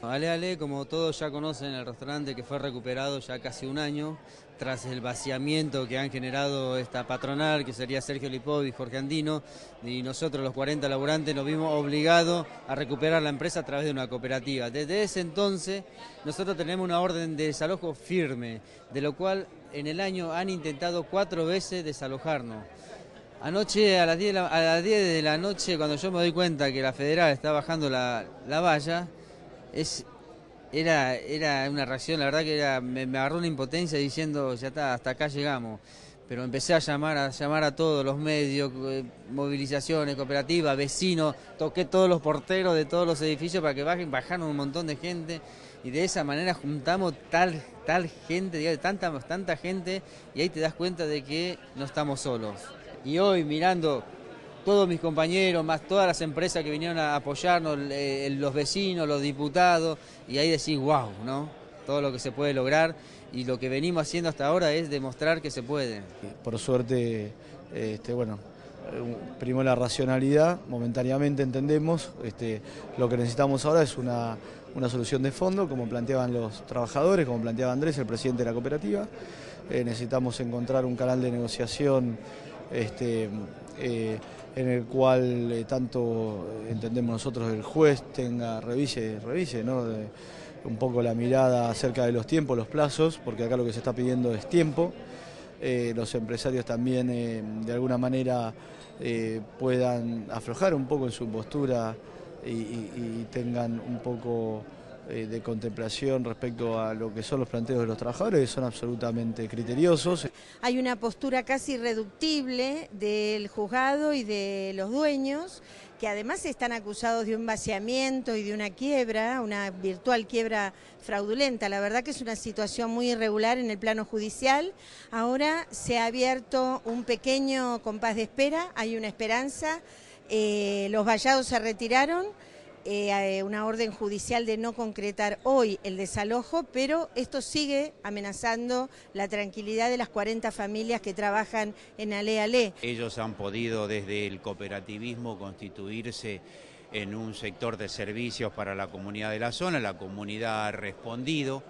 Ale Ale, como todos ya conocen, el restaurante que fue recuperado ya casi un año, tras el vaciamiento que han generado esta patronal, que sería Sergio Lipov y Jorge Andino, y nosotros los 40 laburantes nos vimos obligados a recuperar la empresa a través de una cooperativa. Desde ese entonces nosotros tenemos una orden de desalojo firme, de lo cual en el año han intentado cuatro veces desalojarnos. Anoche a las 10 de la, a las 10 de la noche, cuando yo me doy cuenta que la federal está bajando la valla, es, era, era una reacción, la verdad que era, me, agarró una impotencia diciendo, ya está, hasta acá llegamos. Pero empecé a llamar, a llamar a todos los medios, eh, movilizaciones, cooperativas, vecinos, toqué todos los porteros de todos los edificios para que bajen, bajaron un montón de gente y de esa manera juntamos tal, tal gente, digamos, tanta, tanta gente y ahí te das cuenta de que no estamos solos. Y hoy mirando todos mis compañeros, más todas las empresas que vinieron a apoyarnos, los vecinos, los diputados, y ahí decís, wow, ¿no? Todo lo que se puede lograr y lo que venimos haciendo hasta ahora es demostrar que se puede. Por suerte, este, bueno, primó la racionalidad, momentáneamente entendemos, este, lo que necesitamos ahora es una, una, solución de fondo, como planteaban los trabajadores, como planteaba Andrés, el presidente de la cooperativa. Eh, necesitamos encontrar un canal de negociación este, eh, en el cual eh, tanto entendemos nosotros el juez tenga, revise, revise ¿no? Un poco la mirada acerca de los tiempos, los plazos, porque acá lo que se está pidiendo es tiempo. Eh, los empresarios también de alguna manera puedan aflojar un poco en su postura y, tengan un poco de contemplación respecto a lo que son los planteos de los trabajadores, son absolutamente criteriosos. Hay una postura casi irreductible del juzgado y de los dueños, que además están acusados de un vaciamiento y de una quiebra, una virtual quiebra fraudulenta. La verdad que es una situación muy irregular en el plano judicial. Ahora se ha abierto un pequeño compás de espera, hay una esperanza. Eh, los vallados se retiraron eh, una orden judicial de no concretar hoy el desalojo, pero esto sigue amenazando la tranquilidad de las 40 familias que trabajan en Ale Ale. Ellos han podido desde el cooperativismo constituirse en un sector de servicios para la comunidad de la zona, la comunidad ha respondido.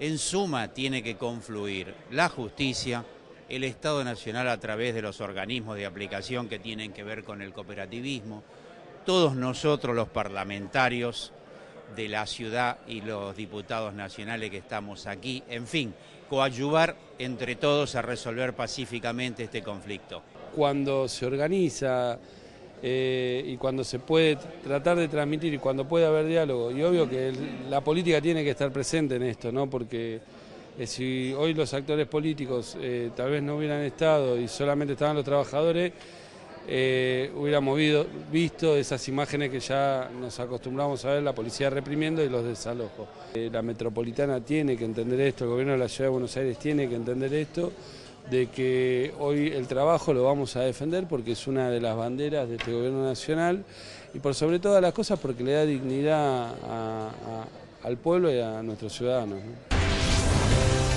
En suma, tiene que confluir la justicia, el Estado Nacional a través de los organismos de aplicación que tienen que ver con el cooperativismo, todos nosotros los parlamentarios de la ciudad y los diputados nacionales que estamos aquí, en fin, coadyuvar entre todos a resolver pacíficamente este conflicto. Cuando se organiza eh, y cuando se puede tratar de transmitir y cuando puede haber diálogo, y obvio que la política tiene que estar presente en esto, ¿no? porque eh, si hoy los actores políticos eh, tal vez no hubieran estado y solamente estaban los trabajadores, eh, hubiéramos visto esas imágenes que ya nos acostumbramos a ver, la policía reprimiendo y los desalojos. Eh, la metropolitana tiene que entender esto, el gobierno de la Ciudad de Buenos Aires tiene que entender esto, de que hoy el trabajo lo vamos a defender porque es una de las banderas de este gobierno nacional y por sobre todas las cosas porque le da dignidad al pueblo y a nuestros ciudadanos. ¿no?